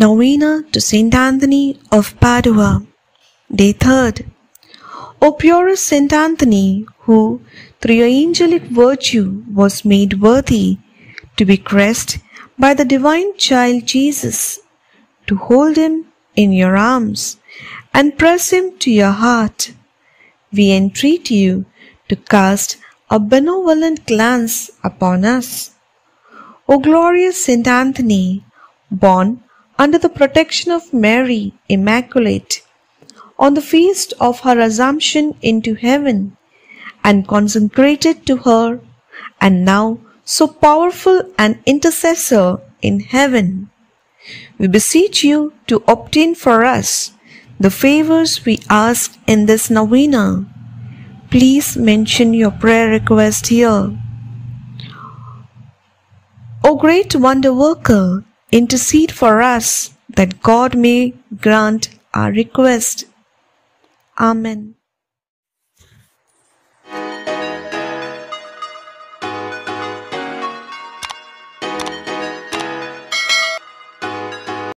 Novena to Saint Anthony of Padua. Day 3rd. O purest Saint Anthony, who through your angelic virtue was made worthy to be caressed by the divine child Jesus, to hold him in your arms and press him to your heart, we entreat you to cast a benevolent glance upon us. O glorious Saint Anthony, born under the protection of Mary Immaculate, on the feast of her Assumption into heaven, and consecrated to her, and now so powerful an intercessor in heaven. We beseech you to obtain for us the favors we ask in this novena. Please mention your prayer request here. O great wonder worker, intercede for us that God may grant our request. Amen.